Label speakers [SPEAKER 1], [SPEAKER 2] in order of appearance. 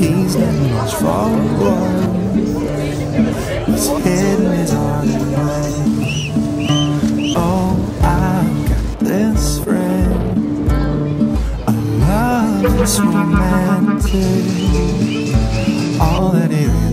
[SPEAKER 1] he's small world. He's hidden his head and his heart away. Oh, I've got this friend. A love is romantic. All that he is.